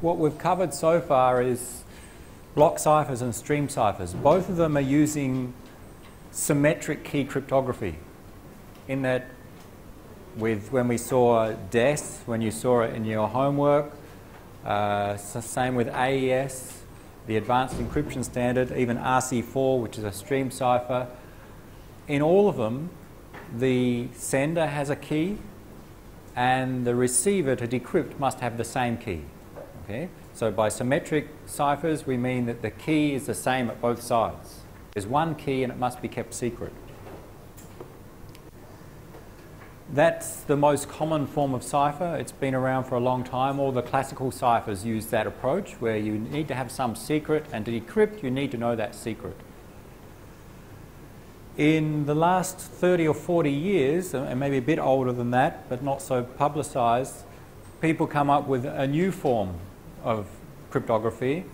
what we've covered so far is block ciphers and stream ciphers. Both of them are using symmetric key cryptography in that with when we saw DES, when you saw it in your homework, uh, same with AES, the Advanced Encryption Standard, even RC4, which is a stream cipher. In all of them, the sender has a key and the receiver to decrypt must have the same key. Okay? So by symmetric ciphers, we mean that the key is the same at both sides. There's one key and it must be kept secret. That's the most common form of cipher. It's been around for a long time. All the classical ciphers use that approach where you need to have some secret and to decrypt you need to know that secret. In the last 30 or 40 years, uh, and maybe a bit older than that, but not so publicised, people come up with a new form of cryptography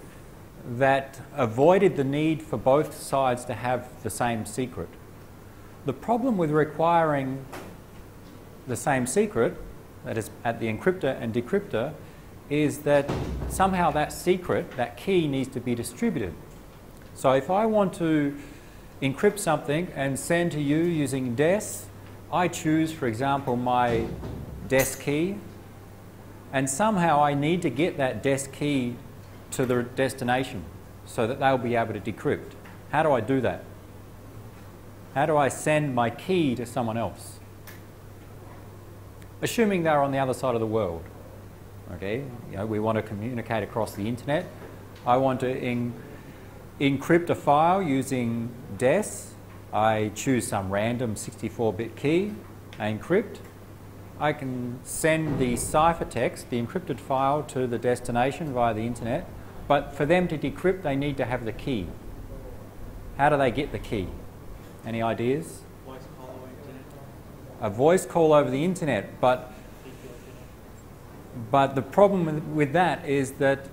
that avoided the need for both sides to have the same secret. The problem with requiring the same secret, that is at the encryptor and decryptor, is that somehow that secret, that key, needs to be distributed. So if I want to encrypt something and send to you using DES, I choose, for example, my DES key, and somehow I need to get that DES key to the destination so that they'll be able to decrypt. How do I do that? How do I send my key to someone else? assuming they're on the other side of the world. Okay, you know, we want to communicate across the internet. I want to encrypt a file using DES. I choose some random 64-bit key, I encrypt. I can send the ciphertext, the encrypted file, to the destination via the internet. But for them to decrypt, they need to have the key. How do they get the key? Any ideas? a voice call over the internet, but but the problem with that is that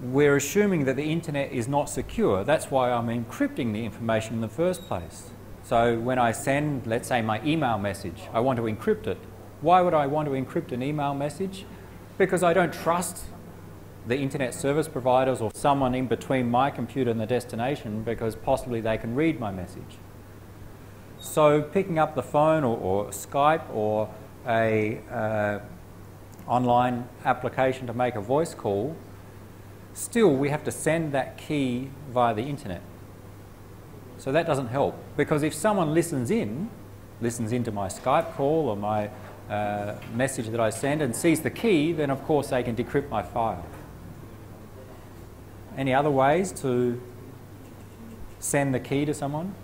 we're assuming that the internet is not secure. That's why I'm encrypting the information in the first place. So when I send, let's say, my email message, I want to encrypt it. Why would I want to encrypt an email message? Because I don't trust the internet service providers or someone in between my computer and the destination because possibly they can read my message. So picking up the phone or, or Skype or a uh, online application to make a voice call, still we have to send that key via the internet. So that doesn't help because if someone listens in, listens into my Skype call or my uh, message that I send and sees the key, then of course they can decrypt my file. Any other ways to send the key to someone?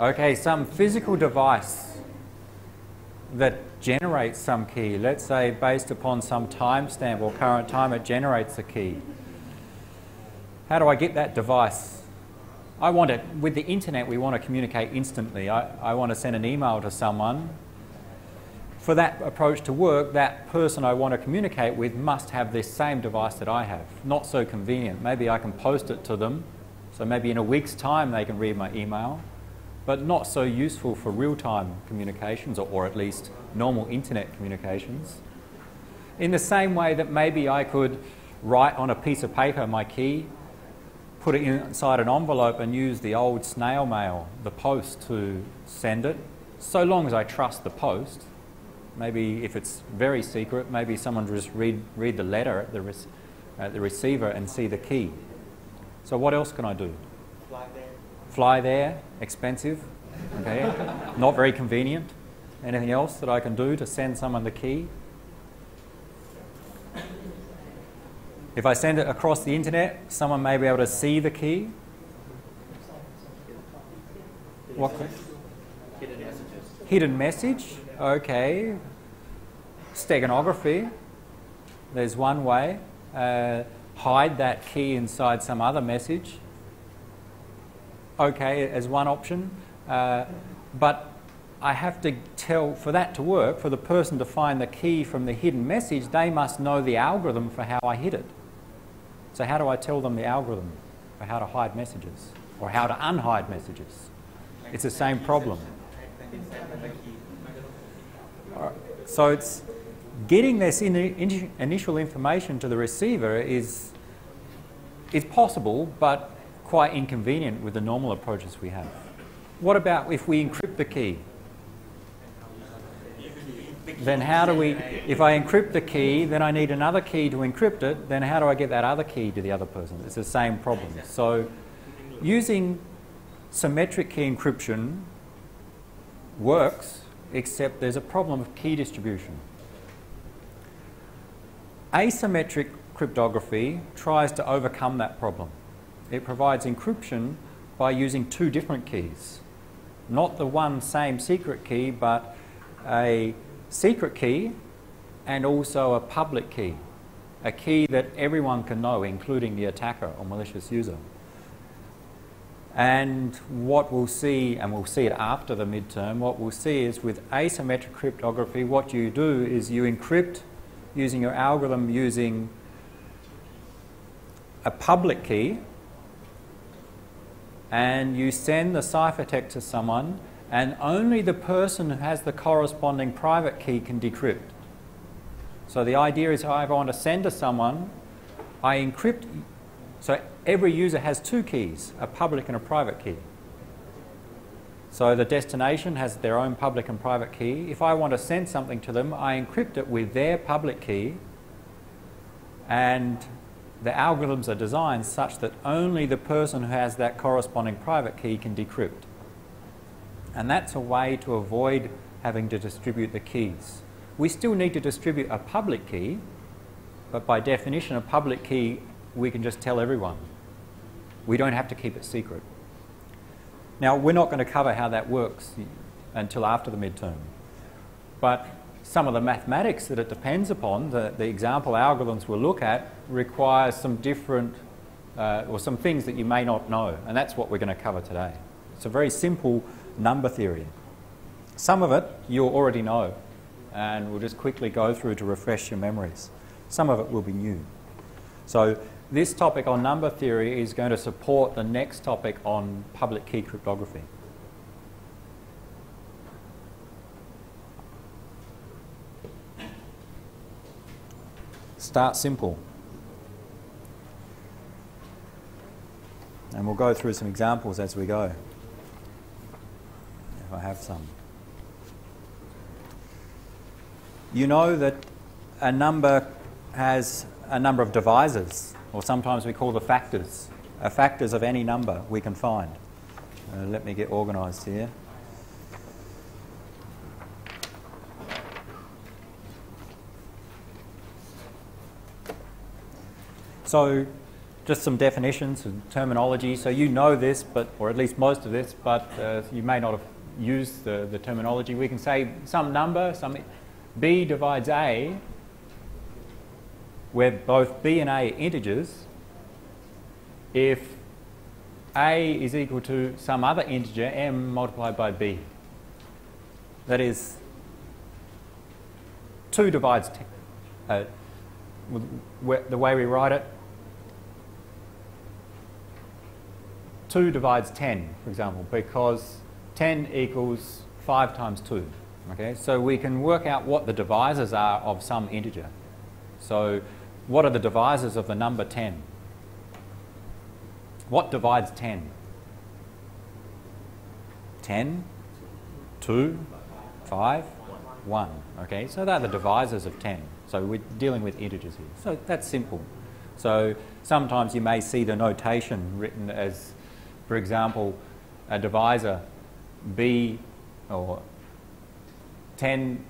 Okay, some physical device that generates some key, let's say based upon some timestamp or current time, it generates a key. How do I get that device? I want it, with the internet, we want to communicate instantly. I, I want to send an email to someone. For that approach to work, that person I want to communicate with must have this same device that I have. Not so convenient. Maybe I can post it to them, so maybe in a week's time they can read my email but not so useful for real-time communications or, or, at least normal internet communications. In the same way that maybe I could write on a piece of paper my key, put it inside an envelope and use the old snail mail, the post to send it, so long as I trust the post. Maybe if it's very secret, maybe someone just read, read the letter at the, at the receiver and see the key. So what else can I do? Fly there, expensive, okay, not very convenient. Anything else that I can do to send someone the key? If I send it across the internet, someone may be able to see the key. What? Hidden messages. Hidden message, okay. Steganography, there's one way. Uh, hide that key inside some other message okay as one option, uh, but I have to tell, for that to work, for the person to find the key from the hidden message, they must know the algorithm for how I hid it. So how do I tell them the algorithm for how to hide messages or how to unhide messages? It's the same problem. So it's getting this in initial information to the receiver is, is possible, but quite inconvenient with the normal approaches we have. What about if we encrypt the key? Then how do we, if I encrypt the key, then I need another key to encrypt it, then how do I get that other key to the other person? It's the same problem. So using symmetric key encryption works, except there's a problem of key distribution. Asymmetric cryptography tries to overcome that problem. It provides encryption by using two different keys. Not the one same secret key, but a secret key and also a public key. A key that everyone can know, including the attacker or malicious user. And what we'll see, and we'll see it after the midterm, what we'll see is with asymmetric cryptography, what you do is you encrypt using your algorithm using a public key and you send the ciphertext to someone and only the person who has the corresponding private key can decrypt. So the idea is if I want to send to someone, I encrypt so every user has two keys, a public and a private key. So the destination has their own public and private key. If I want to send something to them, I encrypt it with their public key and the algorithms are designed such that only the person who has that corresponding private key can decrypt. And that's a way to avoid having to distribute the keys. We still need to distribute a public key, but by definition, a public key we can just tell everyone. We don't have to keep it secret. Now, we're not going to cover how that works until after the midterm. But some of the mathematics that it depends upon, the, the example algorithms we'll look at, requires some different, uh, or some things that you may not know. And that's what we're going to cover today. It's a very simple number theory. Some of it you'll already know, and we'll just quickly go through to refresh your memories. Some of it will be new. So this topic on number theory is going to support the next topic on public key cryptography. Start simple. And we'll go through some examples as we go, if I have some. You know that a number has a number of divisors or sometimes we call the factors, uh, factors of any number we can find. Uh, let me get organised here. So, just some definitions and terminology. So you know this, but or at least most of this, but uh, you may not have used the, the terminology. We can say some number, some b divides a where both b and a are integers, if a is equal to some other integer, m multiplied by b. That is, 2 divides, uh, the way we write it, 2 divides 10, for example, because 10 equals 5 times 2. Okay, so we can work out what the divisors are of some integer. So what are the divisors of the number 10? What divides 10? 10, 2, 5, 1. Okay, so they're the divisors of 10. So we're dealing with integers here. So that's simple. So sometimes you may see the notation written as, for example, a divisor b or 10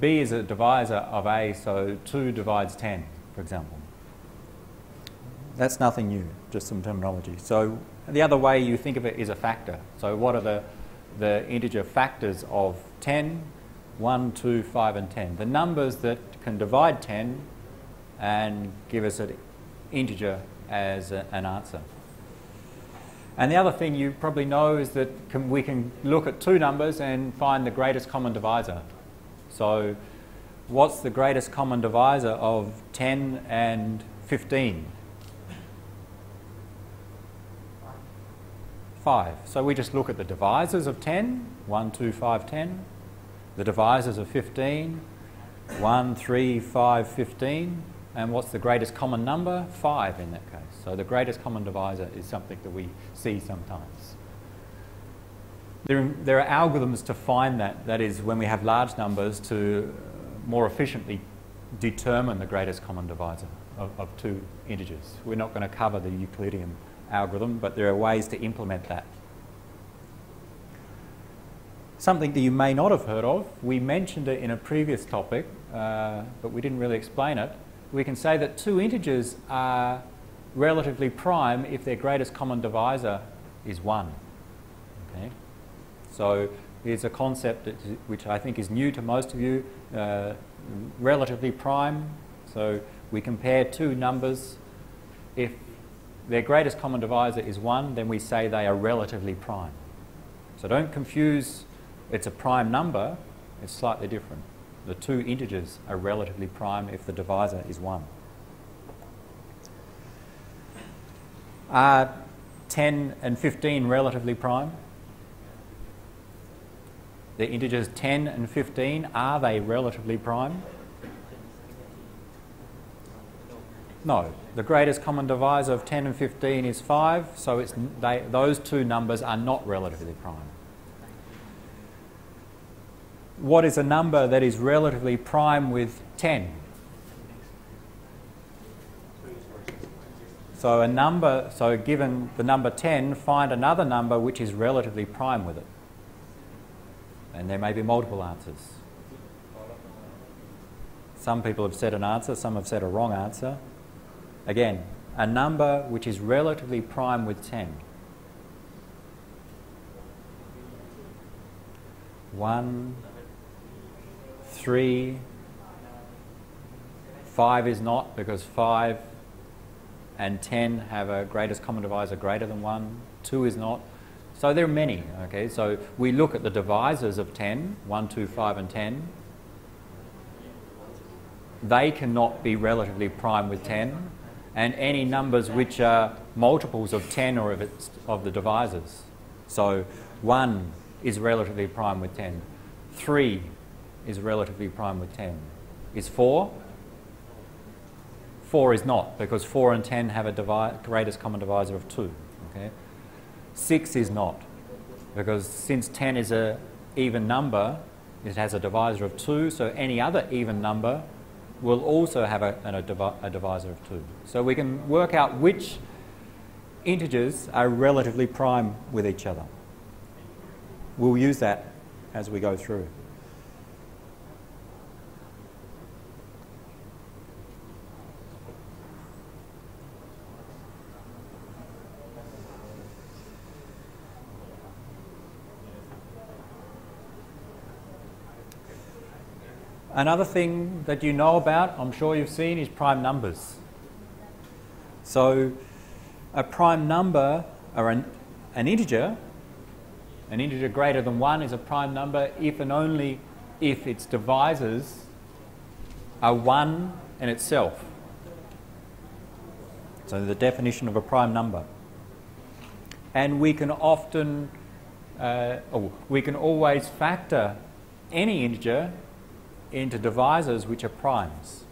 b is a divisor of a, so 2 divides 10, for example. That's nothing new, just some terminology. So the other way you think of it is a factor. So what are the, the integer factors of 10, 1, 2, 5 and 10? The numbers that can divide 10 and give us an integer as a, an answer. And the other thing you probably know is that can, we can look at two numbers and find the greatest common divisor. So what's the greatest common divisor of 10 and 15? 5. So we just look at the divisors of 10, 1, 2, 5, 10. The divisors of 15, 1, 3, 5, 15. And what's the greatest common number? 5 in that case. So the greatest common divisor is something that we see sometimes. There, there are algorithms to find that, that is, when we have large numbers, to more efficiently determine the greatest common divisor of, of two integers. We're not going to cover the Euclidean algorithm, but there are ways to implement that. Something that you may not have heard of, we mentioned it in a previous topic, uh, but we didn't really explain it. We can say that two integers are relatively prime if their greatest common divisor is 1. Okay? So here's a concept which I think is new to most of you, uh, relatively prime. So we compare two numbers. If their greatest common divisor is 1, then we say they are relatively prime. So don't confuse it's a prime number, it's slightly different. The two integers are relatively prime if the divisor is 1. Are 10 and 15 relatively prime? The integers 10 and 15, are they relatively prime? No. The greatest common divisor of 10 and 15 is 5, so it's, they, those two numbers are not relatively prime. What is a number that is relatively prime with 10? So a number, so given the number 10, find another number which is relatively prime with it. And there may be multiple answers. Some people have said an answer, some have said a wrong answer. Again, a number which is relatively prime with 10. 1, 3, 5 is not because 5 and 10 have a greatest common divisor greater than 1. 2 is not. So there are many, okay? So we look at the divisors of 10, 1, 2, 5 and 10. They cannot be relatively prime with 10 and any numbers which are multiples of 10 or of, its, of the divisors. So 1 is relatively prime with 10. 3 is relatively prime with 10. Is 4? 4 is not, because 4 and 10 have a greatest common divisor of 2. Okay? 6 is not, because since 10 is an even number, it has a divisor of 2, so any other even number will also have a, a, divi a divisor of 2. So we can work out which integers are relatively prime with each other. We'll use that as we go through. Another thing that you know about, I'm sure you've seen, is prime numbers. So a prime number, or an, an integer, an integer greater than 1 is a prime number if and only if its divisors are 1 in itself. So the definition of a prime number. And we can often, uh, oh, we can always factor any integer into divisors which are primes.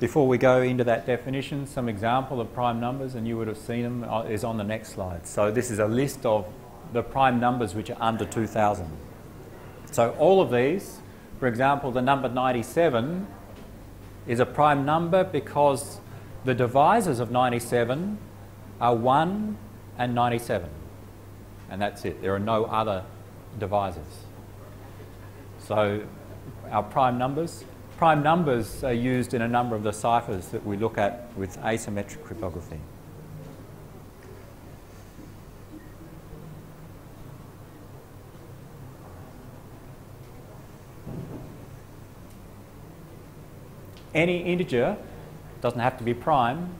Before we go into that definition, some example of prime numbers, and you would have seen them, uh, is on the next slide. So this is a list of the prime numbers which are under 2,000. So all of these, for example, the number 97 is a prime number because the divisors of 97 are 1 and 97. And that's it. There are no other divisors. So our prime numbers. Prime numbers are used in a number of the ciphers that we look at with asymmetric cryptography. Any integer doesn't have to be prime.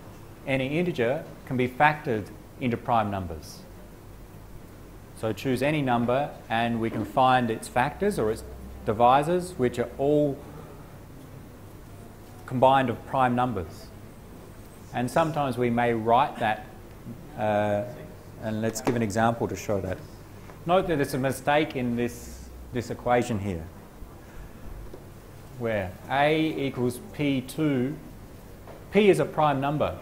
Any integer can be factored into prime numbers. So choose any number and we can find its factors or its divisors, which are all combined of prime numbers. And sometimes we may write that Uh, and let's give an example to show that. Note that there's a mistake in this, this equation here, where A equals P2. P is a prime number.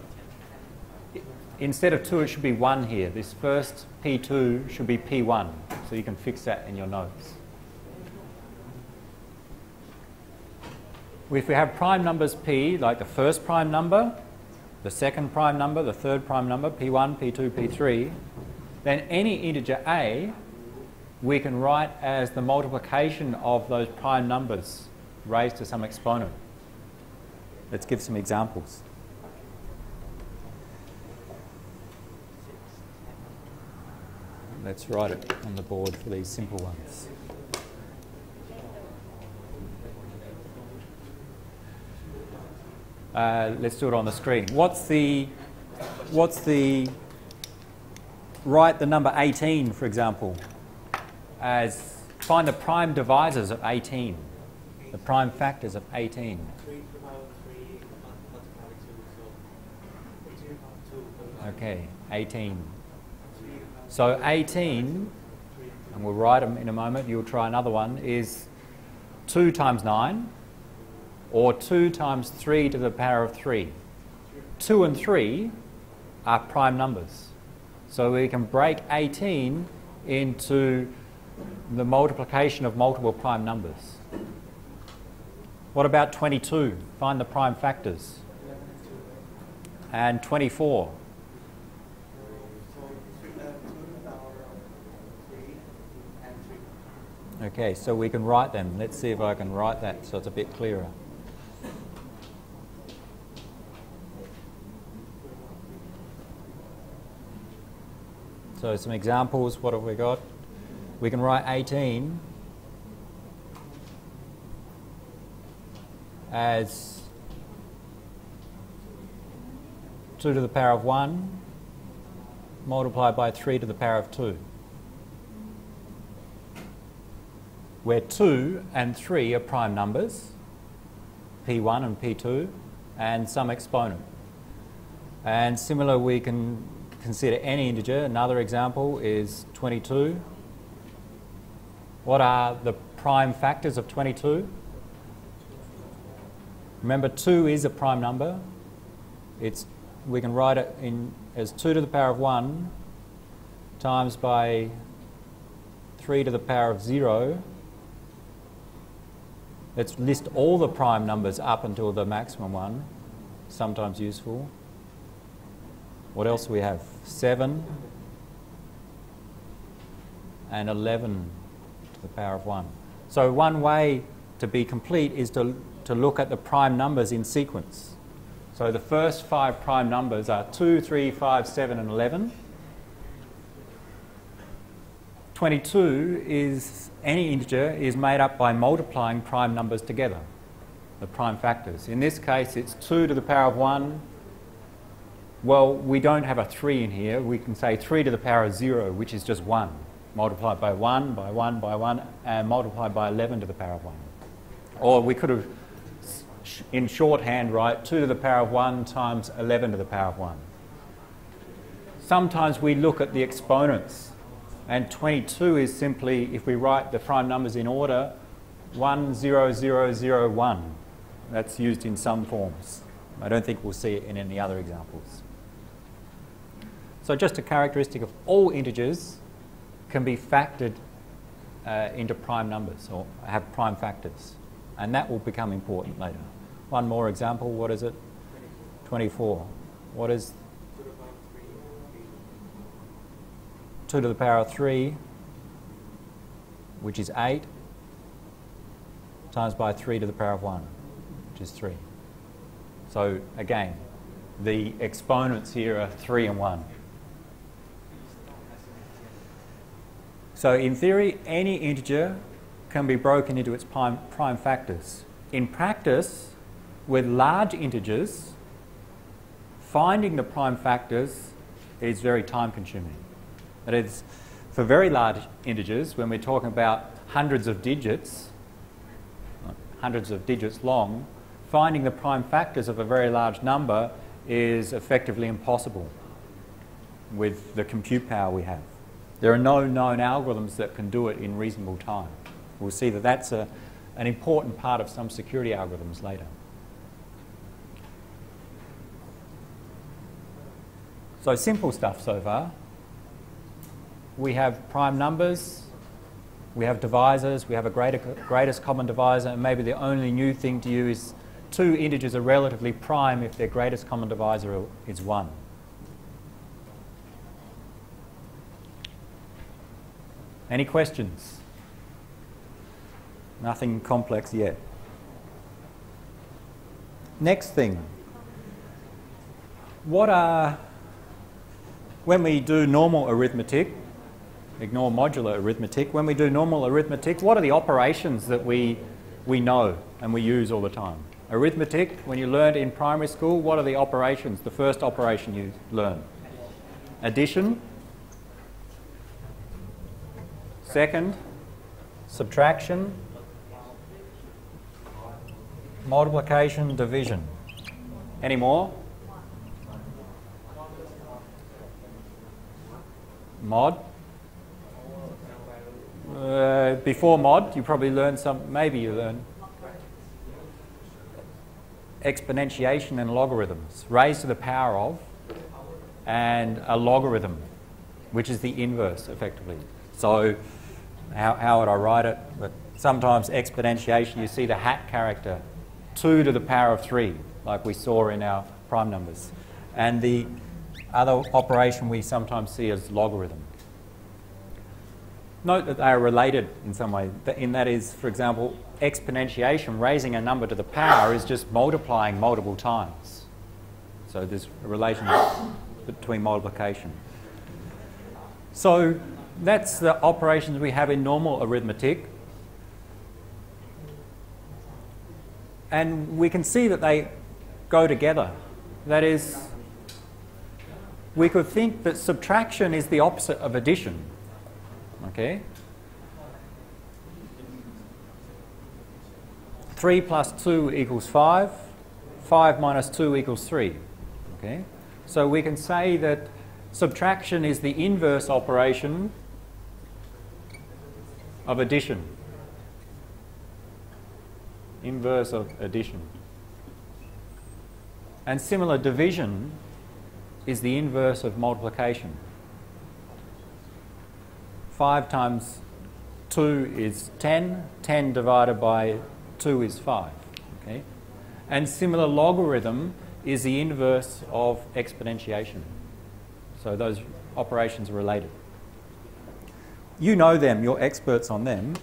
Instead of 2, it should be 1 here. This first P2 should be P1, so you can fix that in your notes. If we have prime numbers P, like the first prime number, the second prime number, the third prime number, P1, P2, P3, then any integer A we can write as the multiplication of those prime numbers raised to some exponent. Let's give some examples. Let's write it on the board for these simple ones. Uh, let's do it on the screen. What's the, what's the, write the number 18, for example, as, find the prime divisors of 18, the prime factors of 18. Okay, 18. So 18, and we'll write them in a moment, you'll try another one, is 2 times 9 or 2 times 3 to the power of 3. 2 and 3 are prime numbers. So we can break 18 into the multiplication of multiple prime numbers. What about 22? Find the prime factors. And 24. Okay, so we can write them. Let's see if I can write that so it's a bit clearer. So some examples, what have we got? We can write 18 as 2 to the power of 1 multiplied by 3 to the power of 2. Where 2 and 3 are prime numbers, P1 and P2, and some exponent. And similar, we can consider any integer. Another example is 22. What are the prime factors of 22? Remember, 2 is a prime number. It's, we can write it in as 2 to the power of 1 times by 3 to the power of 0. Let's list all the prime numbers up until the maximum one, sometimes useful. What else do we have? 7 and 11 to the power of 1. So one way to be complete is to, to look at the prime numbers in sequence. So the first five prime numbers are 2, 3, 5, 7 and 11. 22 is any integer is made up by multiplying prime numbers together, the prime factors. In this case, it's 2 to the power of 1 well, we don't have a 3 in here. We can say 3 to the power of 0, which is just 1, multiplied by 1, by 1, by 1, and multiplied by 11 to the power of 1. Or we could have, in shorthand, write 2 to the power of 1 times 11 to the power of 1. Sometimes we look at the exponents, and 22 is simply, if we write the prime numbers in order, 1, 0, 0, 0, 1. That's used in some forms. I don't think we'll see it in any other examples. So just a characteristic of all integers can be factored uh, into prime numbers or have prime factors. And that will become important later. One more example, what is it? 24. What is 2 to the power of 3, which is 8, times by 3 to the power of 1, which is 3. So again, the exponents here are 3 and 1. So in theory, any integer can be broken into its prime, prime factors. In practice, with large integers, finding the prime factors is very time consuming. That is, for very large integers, when we're talking about hundreds of digits, hundreds of digits long, finding the prime factors of a very large number is effectively impossible. with the compute power we have. There are no known algorithms that can do it in reasonable time. We'll see that that's a, an important part of some security algorithms later. So simple stuff so far. We have prime numbers, we have divisors, we have a greater, greatest common divisor, and maybe the only new thing to you is two integers are relatively prime if their greatest common divisor is 1. Any questions? Nothing complex yet. Next thing. What are, when we do normal arithmetic, ignore modular arithmetic, when we do normal arithmetic, what are the operations that we, we know and we use all the time? Arithmetic, when you learned in primary school, what are the operations, the first operation you learn? Addition, Second, subtraction, multiplication, division. Any more? Mod. Uh, before mod, you probably learned some, maybe you learned exponentiation and logarithms, raised to the power of, and a logarithm, which is the inverse, effectively. So how, how would I write it? But sometimes exponentiation, you see the hat character, 2 to the power of 3, like we saw in our prime numbers. And the other operation we sometimes see as logarithm. Note that they are related in some way. In that is, for example, exponentiation, raising a number to the power, is just multiplying multiple times. So there's a relation between multiplication. So that's the operations we have in normal arithmetic. And we can see that they go together. That is, we could think that subtraction is the opposite of addition. Okay? 3 plus 2 equals 5. 5 minus 2 equals 3. Okay? So we can say that subtraction is the inverse operation of addition. Inverse of addition. And similar division is the inverse of multiplication. 5 times 2 is 10. 10 divided by 2 is 5. Okay? And similar logarithm is the inverse of exponentiation. So those operations are related. You know them, you're experts on them.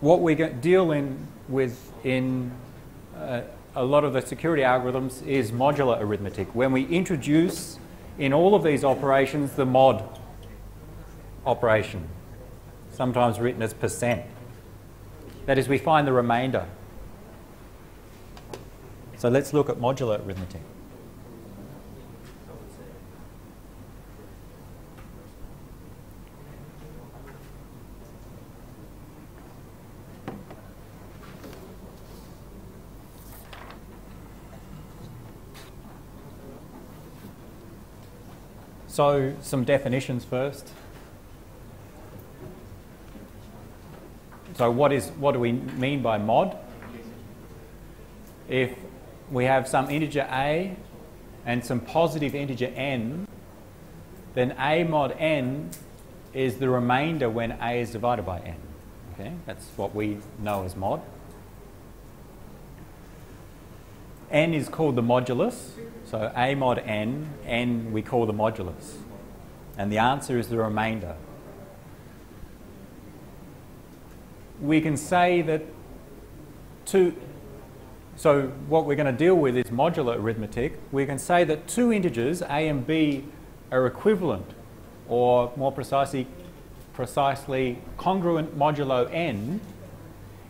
What we deal in with in uh, a lot of the security algorithms is modular arithmetic. When we introduce in all of these operations the mod operation, sometimes written as percent. That is, we find the remainder. So let's look at modular arithmetic. So, some definitions first. So, what is what do we mean by mod? If we have some integer a and some positive integer n, then a mod n is the remainder when a is divided by n. Okay, that's what we know as mod. N is called the modulus. So a mod n, n we call the modulus. And the answer is the remainder. We can say that two, so what we're going to deal with is modular arithmetic. We can say that two integers, a and b, are equivalent, or more precisely, precisely congruent modulo n,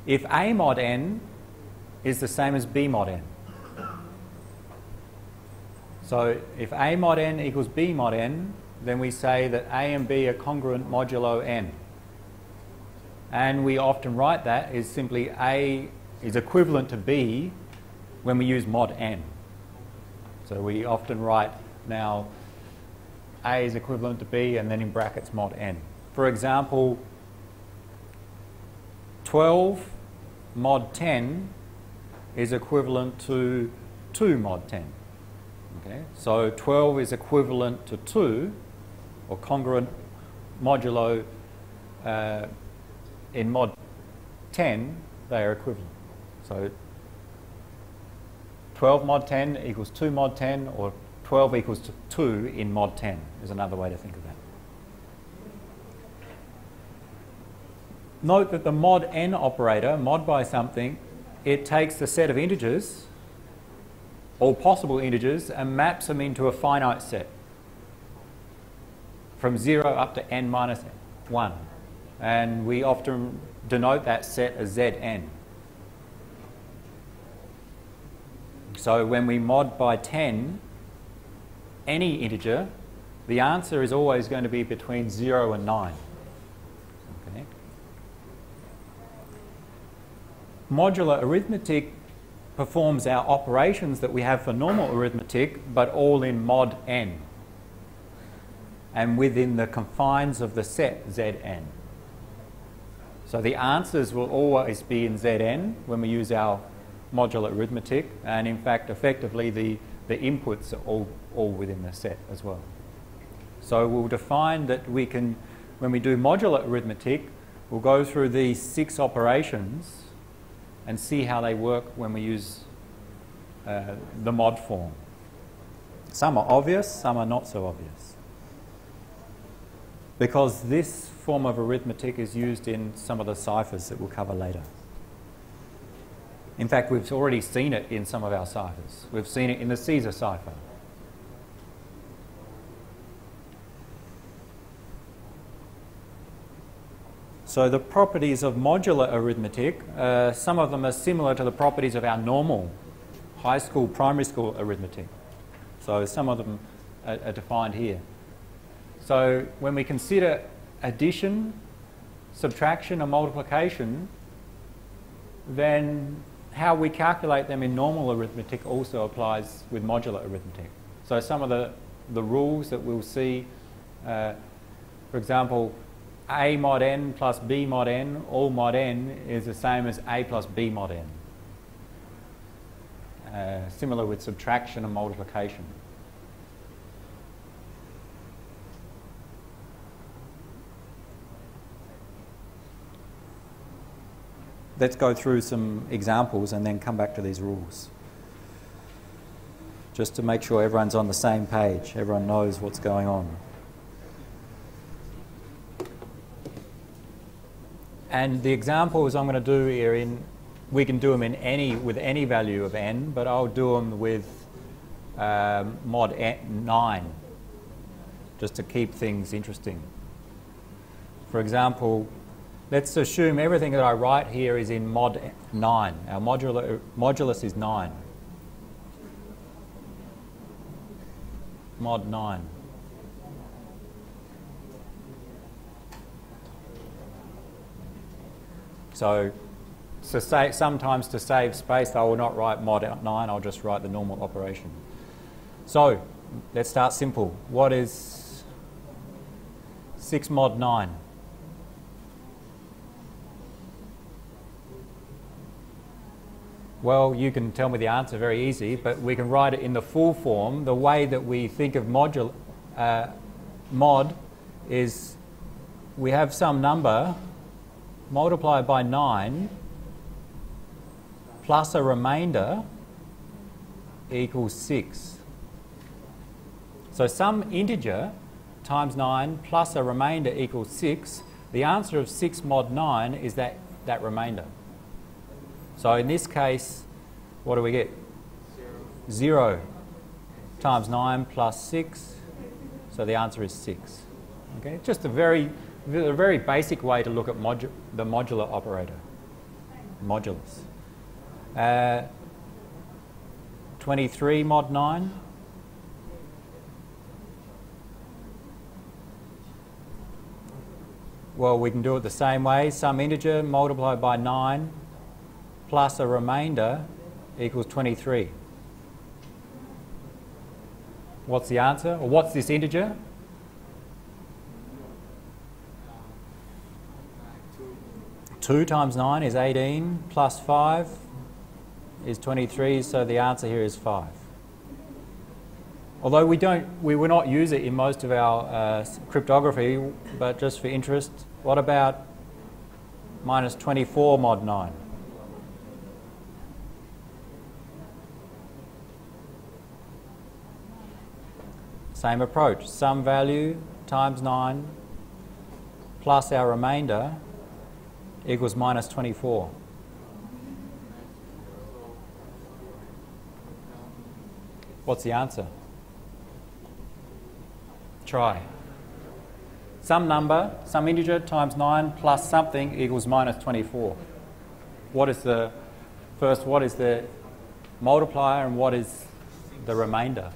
if a mod n is the same as b mod n. So if A mod n equals B mod n, then we say that A and B are congruent modulo n. And we often write that as simply A is equivalent to B when we use mod n. So we often write now A is equivalent to B, and then in brackets mod n. For example, 12 mod 10 is equivalent to 2 mod 10. Okay? So 12 is equivalent to 2, or congruent modulo uh, in mod 10, they are equivalent. So 12 mod 10 equals 2 mod 10, or 12 equals 2 in mod 10 is another way to think of that. Note that the mod n operator, mod by something, it takes the set of integers, all possible integers, and maps them into a finite set from 0 up to n minus 1. And we often denote that set as Zn. So when we mod by 10, any integer, the answer is always going to be between 0 and 9. Okay. Modular arithmetic performs our operations that we have for normal arithmetic, but all in mod n and within the confines of the set Zn. So the answers will always be in Zn when we use our modular arithmetic, and in fact, effectively, the, the inputs are all, all within the set as well. So we'll define that we can, when we do modular arithmetic, we'll go through these six operations and see how they work when we use uh, the mod form. Some are obvious, some are not so obvious because this form of arithmetic is used in some of the ciphers that we'll cover later. In fact, we've already seen it in some of our ciphers. We've seen it in the Caesar cipher. So the properties of modular arithmetic, uh, some of them are similar to the properties of our normal high school, primary school arithmetic. So some of them are, are defined here. So when we consider addition, subtraction and multiplication, then how we calculate them in normal arithmetic also applies with modular arithmetic. So some of the, the rules that we'll see, uh, for example, a mod n plus b mod n, all mod n is the same as a plus b mod n. Uh, similar with subtraction and multiplication. let's go through some examples and then come back to these rules. Just to make sure everyone's on the same page, everyone knows what's going on. And the examples I'm going to do here in, we can do them in any with any value of n, but I'll do them with um, mod n, 9, just to keep things interesting. For example, Let's assume everything that I write here is in mod 9. Our modular, modulus is 9. Mod 9. So, say, sometimes to save space, I will not write mod 9, I'll just write the normal operation. So, let's start simple. What is 6 mod 9? Well, you can tell me the answer very easy, but we can write it in the full form. The way that we think of module, uh, mod is we have some number multiplied by 9 plus a remainder equals 6. So some integer times 9 plus a remainder equals 6. The answer of 6 mod 9 is that, that remainder. So in this case, what do we get? Zero. Zero times 9 plus 6. So the answer is 6. Okay, just a very, a very basic way to look at modu the modular operator, modulus. Uh, 23 mod 9. Well, we can do it the same way. Some integer multiplied by 9 plus a remainder equals 23. What's the answer? Or what's this integer? 2 times 9 is 18, plus 5 is 23, so the answer here is 5. Although we don't, we will not use it in most of our uh, cryptography, but just for interest, what about minus 24 mod 9? Same approach, some value times 9 plus our remainder equals minus 24. What's the answer? Try. Some number, some integer times 9 plus something equals minus 24. What is the, first, what is the multiplier and what is the remainder?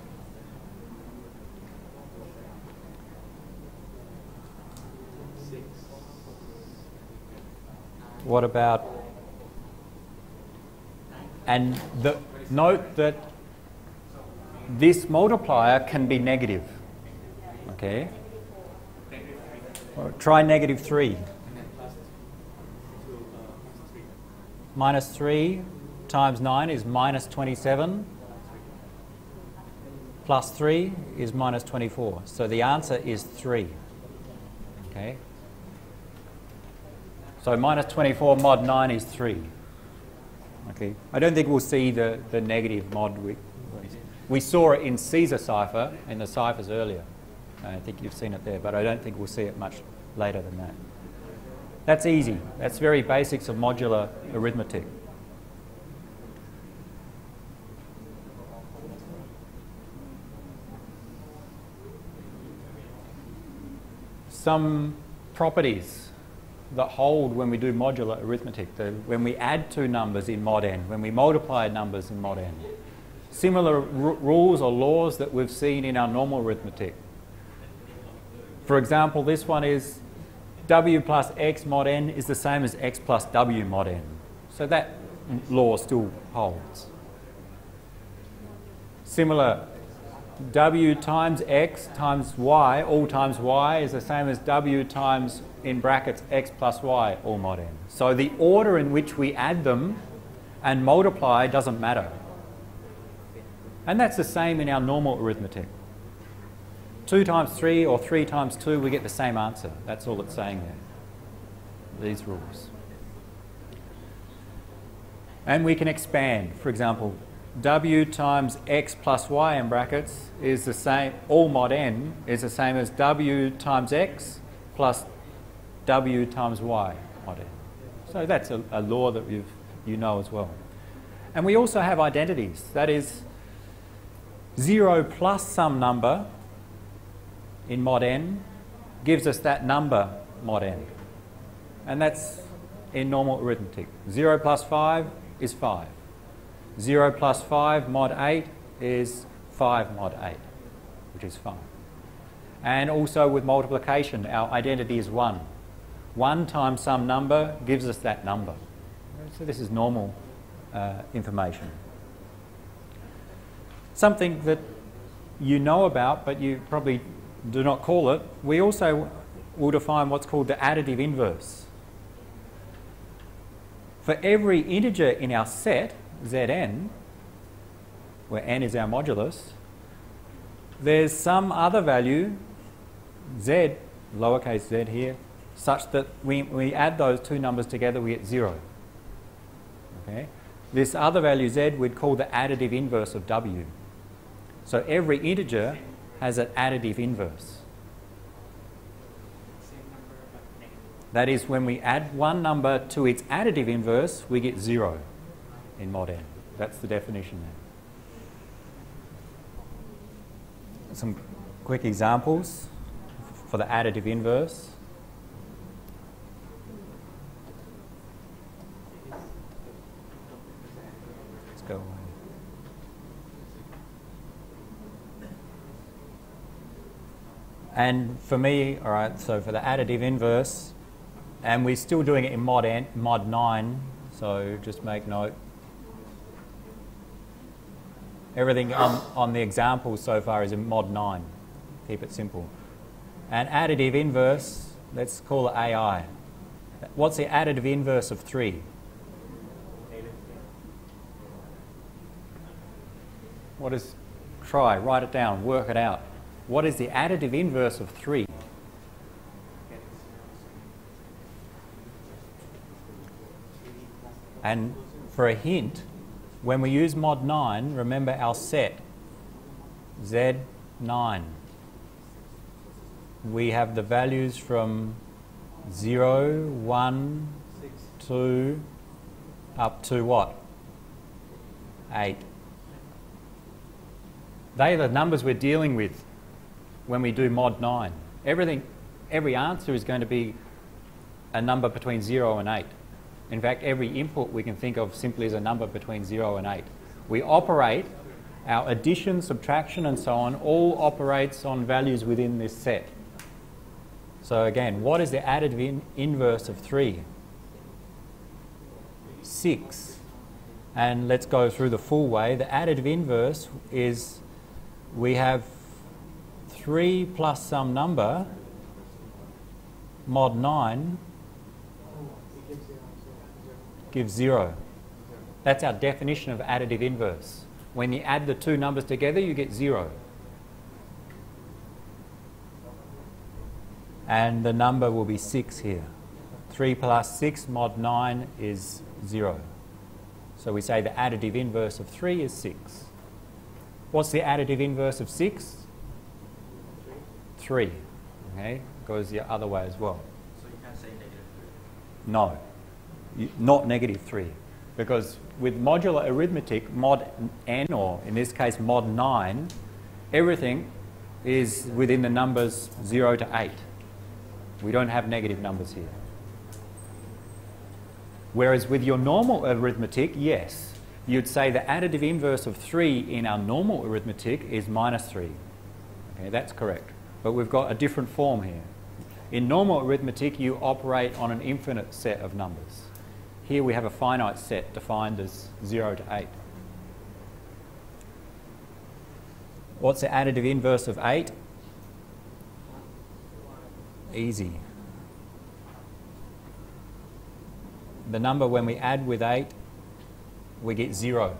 What about, and the, note that this multiplier can be negative. Okay? try negative 3. Minus 3 times 9 is minus 27. Plus 3 is minus 24. So the answer is 3. Okay? So minus 24 mod 9 is 3. Okay? I don't think we'll see the, the negative mod. We, we saw it in Caesar cipher, in the ciphers earlier. I think you've seen it there, but I don't think we'll see it much later than that. That's easy. That's very basics of modular arithmetic. Some properties that hold when we do modular arithmetic, the, when we add two numbers in mod n, when we multiply numbers in mod n. Similar rules or laws that we've seen in our normal arithmetic. For example, this one is w plus x mod n is the same as x plus w mod n. So that law still holds. Similar, w times x times y, all times y, is the same as w times, in brackets, x plus y, all mod n. So the order in which we add them and multiply doesn't matter. And that's the same in our normal arithmetic. 2 times 3 or 3 times 2, we get the same answer. That's all it's saying there. These rules. And we can expand. For example, w times x plus y in brackets is the same, all mod n is the same as w times x plus w times y mod n. So that's a, a law that you you know as well. And we also have identities. That is, 0 plus some number in mod n gives us that number mod n. And that's in normal arithmetic. 0 plus 5 is 5. 0 plus 5 mod 8 is 5 mod 8, which is 5. And also with multiplication, our identity is 1. 1 times some number gives us that number. So this is normal uh, information. Something that you know about, but you probably do not call it, we also will define what's called the additive inverse. For every integer in our set, Zn, where n is our modulus, there's some other value, z, lowercase z here, such that we, we add those two numbers together, we get 0. Okay? This other value z we'd call the additive inverse of w. So every integer has an additive inverse. That is, when we add one number to its additive inverse, we get zero in mod n. That's the definition there. Some quick examples for the additive inverse. Let's go And for me, all right, so for the additive inverse, and we're still doing it in mod, n, mod 9, so just make note. Everything on, on the examples so far is in mod 9. Keep it simple. And additive inverse, let's call it AI. What's the additive inverse of 3? What is, try, write it down, work it out. What is the additive inverse of 3? And for a hint, when we use mod 9, remember our set, Z9. We have the values from 0, 1, 2, up to what? 8. They are the numbers we're dealing with when we do mod 9. Everything, every answer is going to be a number between 0 and 8. In fact, every input we can think of simply as a number between 0 and 8. We operate, our addition, subtraction and so on, all operates on values within this set. So again, what is the additive in inverse of 3? 6. And let's go through the full way. The additive inverse is we have 3 plus some number, mod 9, gives 0. That's our definition of additive inverse. When you add the two numbers together, you get 0. And the number will be 6 here. 3 plus 6 mod 9 is 0. So we say the additive inverse of 3 is 6. What's the additive inverse of 6? 3. Okay, goes the other way as well. So you can't say negative 3. No, You- not negative 3. Because with modular arithmetic, mod n, or in this case mod 9, everything is within the numbers 0 to 8. We don't have negative numbers here. Whereas with your normal arithmetic, yes, you'd say the additive inverse of 3 in our normal arithmetic is minus 3. Okay, that's correct. But we've got a different form here. In normal arithmetic, you operate on an infinite set of numbers. Here we have a finite set defined as 0 to 8. What's the additive inverse of 8? Easy. The number when we add with 8, we get 0.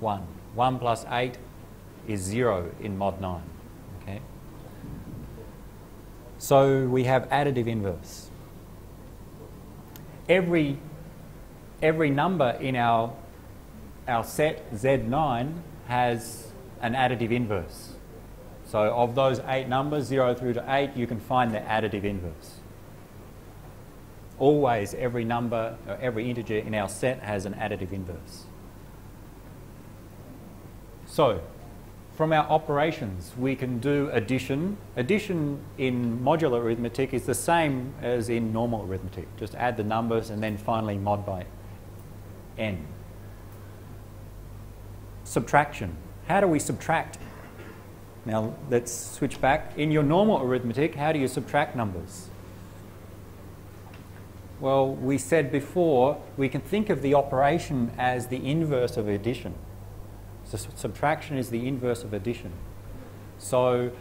1. 1 plus 8 is 0 in mod 9. Okay? So we have additive inverse. Every, every number in our, our set Z9 has an additive inverse. So of those eight numbers, 0 through to 8, you can find the additive inverse. Always every number, or every integer in our set has an additive inverse. So, from our operations, we can do addition. Addition in modular arithmetic is the same as in normal arithmetic. Just add the numbers and then finally mod by n. Subtraction. How do we subtract? Now let's switch back. In your normal arithmetic, how do you subtract numbers? Well, we said before, we can think of the operation as the inverse of addition. So subtraction is the inverse of addition. So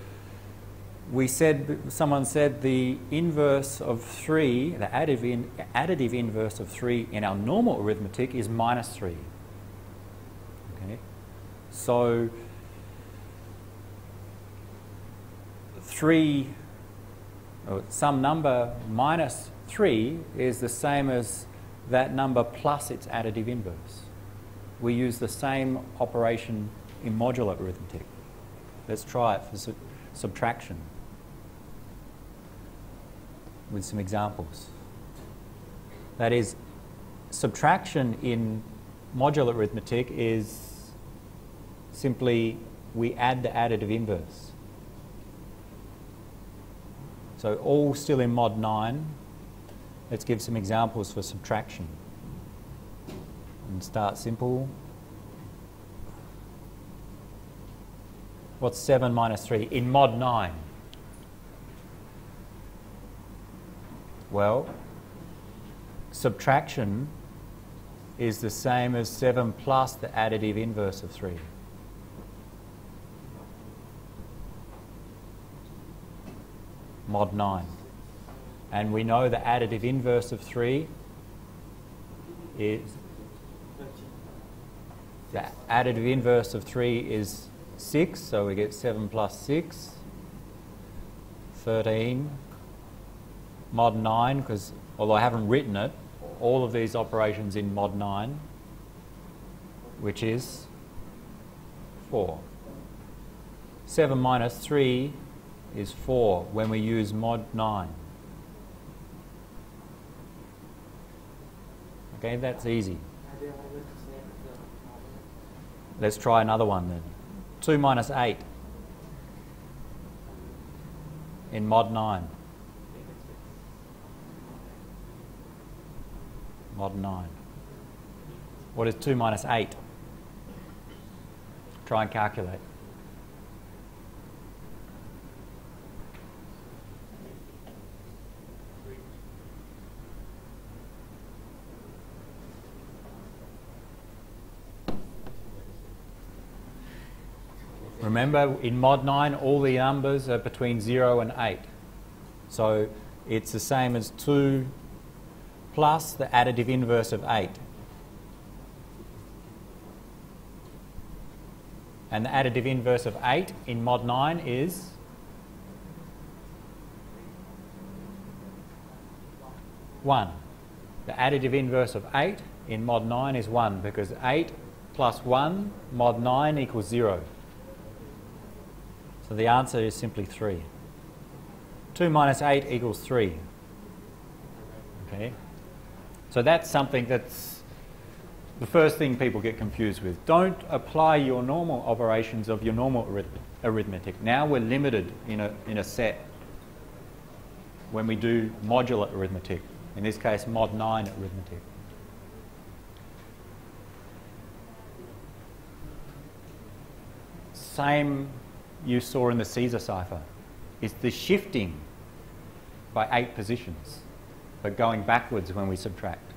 we said, someone said the inverse of 3, the additive, in, additive inverse of 3 in our normal arithmetic is minus 3. Okay? So 3, or some number minus 3 is the same as that number plus its additive inverse. We use the same operation in modular arithmetic. Let's try it for su subtraction with some examples. That is, subtraction in modular arithmetic is simply we add the additive inverse. So all still in mod 9. Let's give some examples for subtraction. And start simple. What's 7 minus 3 in mod 9? Well, subtraction is the same as 7 plus the additive inverse of 3. Mod 9. And we know the additive inverse of 3 is the additive inverse of 3 is 6, so we get 7 plus 6, 13, mod 9, because although I haven't written it, all of these operations in mod 9, which is 4. 7 minus 3 is 4 when we use mod 9. Okay, that's easy. Let's try another one then. 2 minus 8 in mod 9. Mod 9. What is 2 minus 8? Try and calculate. Remember, in mod 9, all the numbers are between 0 and 8. So it's the same as 2 plus the additive inverse of 8. And the additive inverse of 8 in mod 9 is one. The additive inverse of 8 in mod 9 is 1 because 8 plus 1 mod 9 equals 0. The answer is simply 3. 2 minus 8 equals 3. Okay? So that's something that's the first thing people get confused with. Don't apply your normal operations of your normal arithmetic. Now we're limited in a, in a set when we do modular arithmetic, in this case mod 9 arithmetic. Same you saw in the Caesar cipher is the shifting by eight positions, but going backwards when we subtract.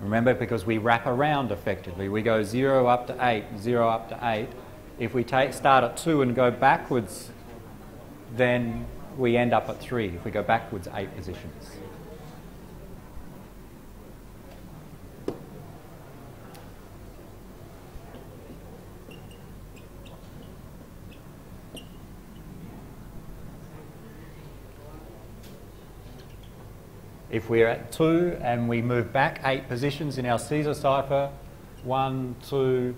Remember, because we wrap around effectively, we go 0 up to 8, 0 up to 8. If we take, start at 2 and go backwards, then we end up at 3 if we go backwards 8 positions. If we're at 2 and we move back 8 positions in our Caesar cipher, 1, 2,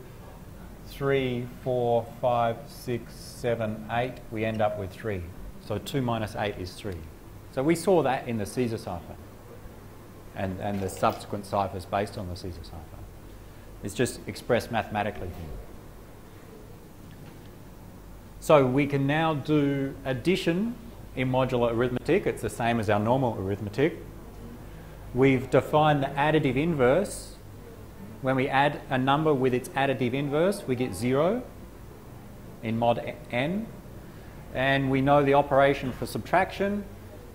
3, 4, 5, 6, 7, 8, we end up with 3. So 2 minus 8 is 3. So we saw that in the Caesar cipher and, and the subsequent ciphers based on the Caesar cipher. It's just expressed mathematically here. So we can now do addition in modular arithmetic. It's the same as our normal arithmetic. We've defined the additive inverse. When we add a number with its additive inverse, we get 0 in mod n. And we know the operation for subtraction.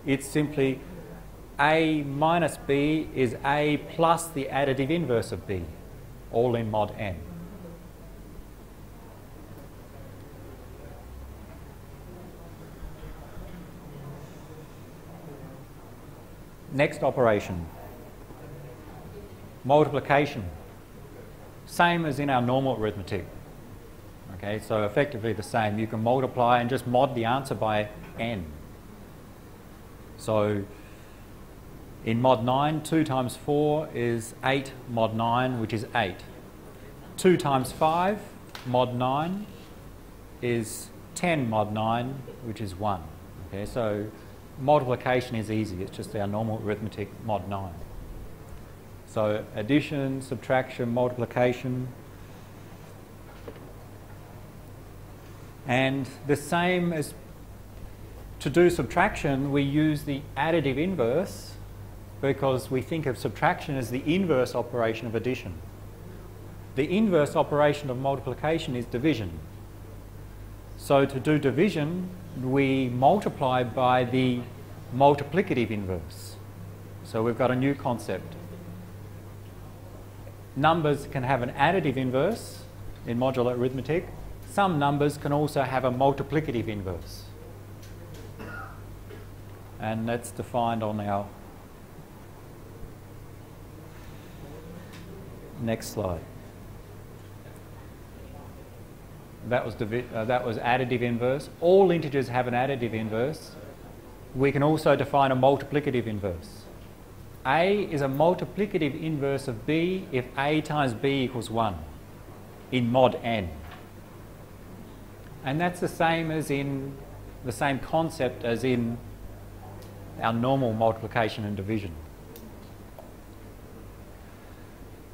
It's simply a minus b is a plus the additive inverse of b, all in mod n. Next operation, multiplication. Same as in our normal arithmetic. Okay, so effectively the same. You can multiply and just mod the answer by n. So in mod 9, 2 times 4 is 8 mod 9, which is 8. 2 times 5 mod 9 is 10 mod 9, which is 1. Okay, so multiplication is easy, it's just our normal arithmetic mod 9. So addition, subtraction, multiplication. And the same as to do subtraction, we use the additive inverse because we think of subtraction as the inverse operation of addition. The inverse operation of multiplication is division. So to do division, we multiply by the multiplicative inverse. So we've got a new concept. Numbers can have an additive inverse in modular arithmetic. Some numbers can also have a multiplicative inverse. And that's defined on our next slide. That was, uh, that was additive inverse. All integers have an additive inverse. We can also define a multiplicative inverse. A is a multiplicative inverse of B if A times B equals 1 in mod n. And that's the same as in the same concept as in our normal multiplication and division.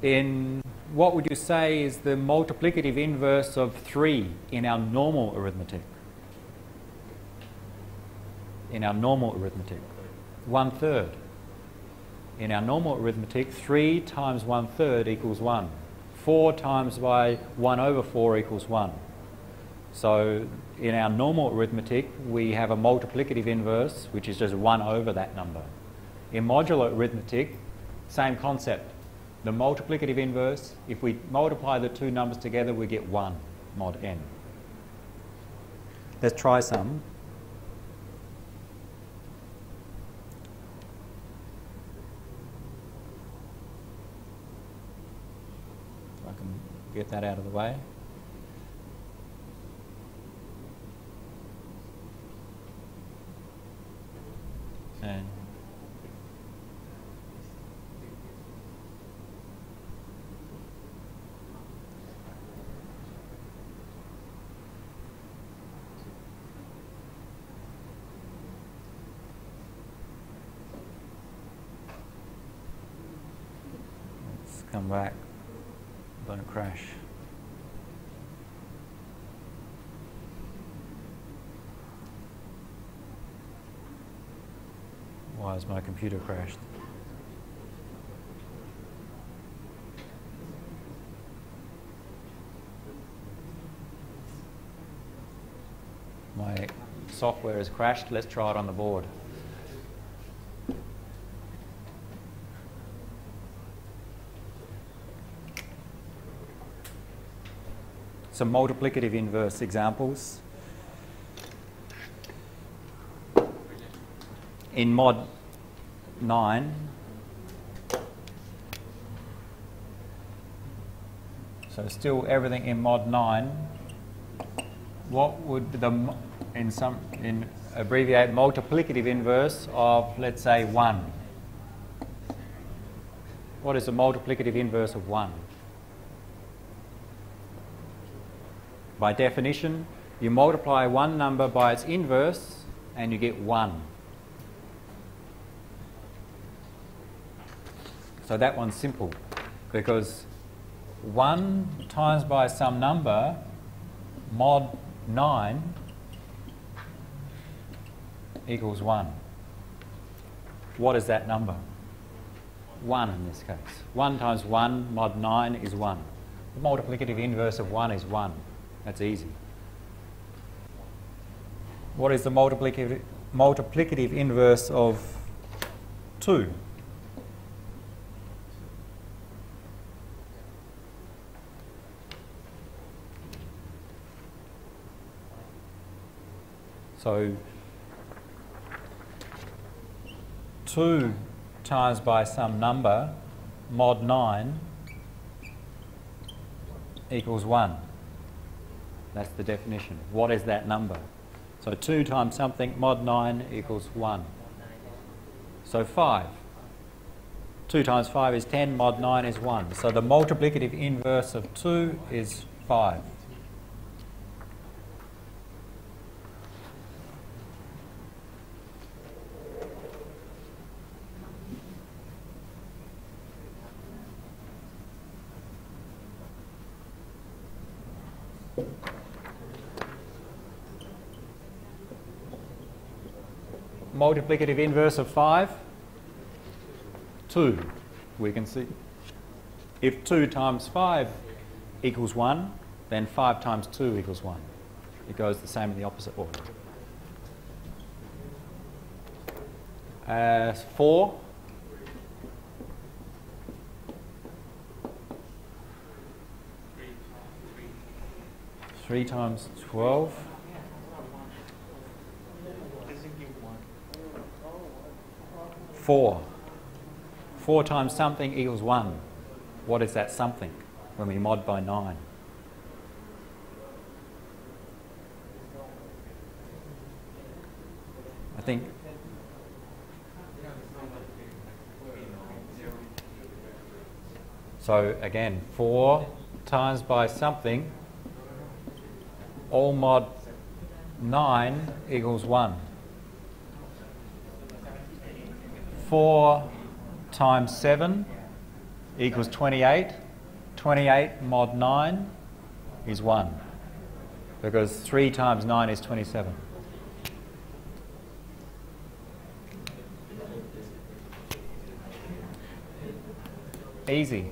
In what would you say is the multiplicative inverse of 3 in our normal arithmetic? In our normal arithmetic, one third. In our normal arithmetic, 3 times one third equals 1. 4 times by 1 over 4 equals 1. So in our normal arithmetic, we have a multiplicative inverse, which is just 1 over that number. In modular arithmetic, same concept. The multiplicative inverse, if we multiply the two numbers together, we get 1 mod n. Let's try some. I can get that out of the way. And Let's come back. Don't crash. Why has my computer crashed? My software has crashed. Let's try it on the board. Some multiplicative inverse examples. In mod 9, so still everything in mod 9, what would the, in some, in abbreviate multiplicative inverse of, let's say, 1? What is the multiplicative inverse of 1? By definition, you multiply one number by its inverse and you get 1. So that one's simple because 1 times by some number mod 9 equals 1. What is that number? 1 in this case. 1 times 1 mod 9 is 1. The multiplicative inverse of 1 is 1. That's easy. What is the multiplicative, multiplicative inverse of 2? So 2 times by some number, mod 9, equals 1. That's the definition. What is that number? So 2 times something, mod 9 equals 1. So 5. 2 times 5 is 10, mod 9 is 1. So the multiplicative inverse of 2 is 5. Multiplicative inverse of 5? 2, we can see. If 2 times 5 equals 1, then 5 times 2 equals 1. It goes the same in the opposite order. Uh, 4. Three times twelve. 4. 4 times something equals 1. What is that something when we mod by 9? I think So again, 4 times by something, all mod 9 equals 1. 4 times 7 equals 28. 28 mod 9 is 1 because 3 times 9 is 27. Easy.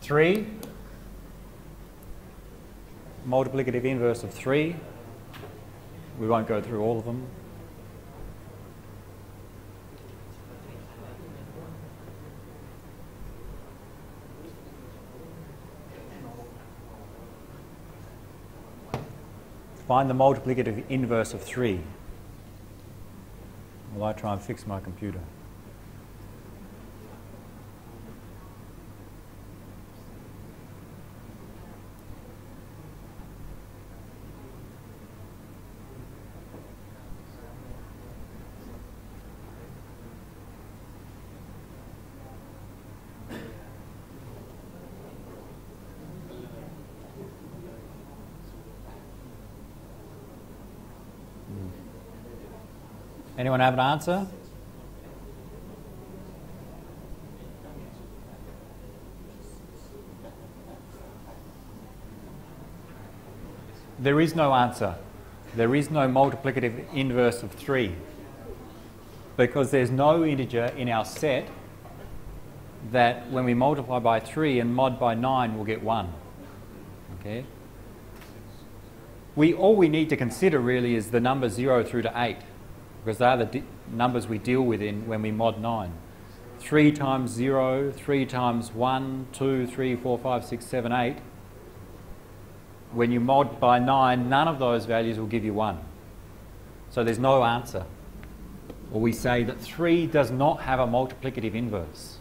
3, multiplicative inverse of 3. We won't go through all of them. Find the multiplicative inverse of 3. While I try and fix my computer. Anyone have an answer? There is no answer. There is no multiplicative inverse of 3 because there's no integer in our set that when we multiply by 3 and mod by 9 we'll get 1. Okay? We, all we need to consider really is the number 0 through to 8 because they are the numbers we deal with in when we mod 9. 3 times 0, 3 times 1, 2, 3, 4, 5, 6, 7, 8. When you mod by 9, none of those values will give you 1. So there's no answer. Or we say that 3 does not have a multiplicative inverse.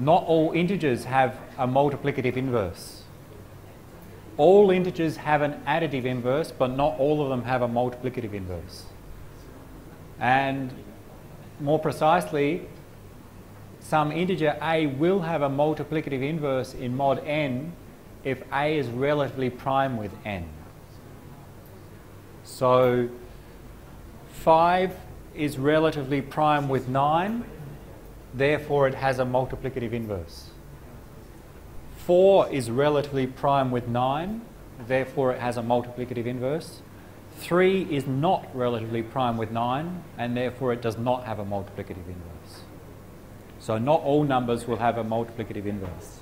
Not all integers have a multiplicative inverse. All integers have an additive inverse, but not all of them have a multiplicative inverse. And more precisely, some integer a will have a multiplicative inverse in mod n if a is relatively prime with n. So 5 is relatively prime with 9 therefore it has a multiplicative inverse. 4 is relatively prime with 9, therefore it has a multiplicative inverse. 3 is not relatively prime with 9, and therefore it does not have a multiplicative inverse. So not all numbers will have a multiplicative inverse.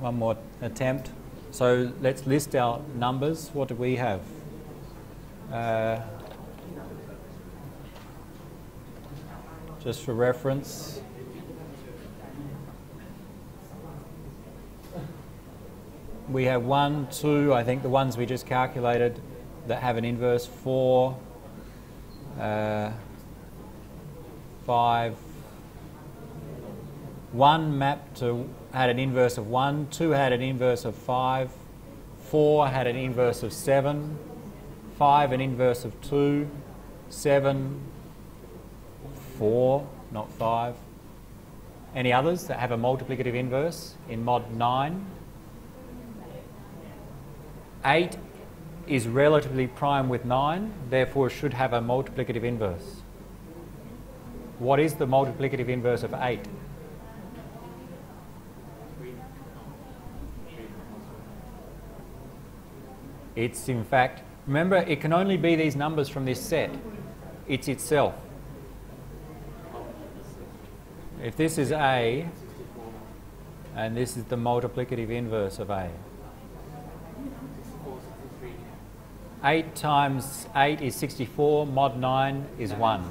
One more attempt. So let's list our numbers. What do we have? Uh, just for reference. We have one, two, I think the ones we just calculated that have an inverse, four, uh, five, one mapped to had an inverse of one, two had an inverse of five, four had an inverse of seven, five an inverse of two, seven 4, not 5. Any others that have a multiplicative inverse in mod 9? 8 is relatively prime with 9, therefore should have a multiplicative inverse. What is the multiplicative inverse of 8? It's in fact, remember it can only be these numbers from this set. It's itself. If this is A, and this is the multiplicative inverse of A. 8 times 8 is 64, mod 9 is 1.